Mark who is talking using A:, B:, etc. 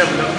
A: never.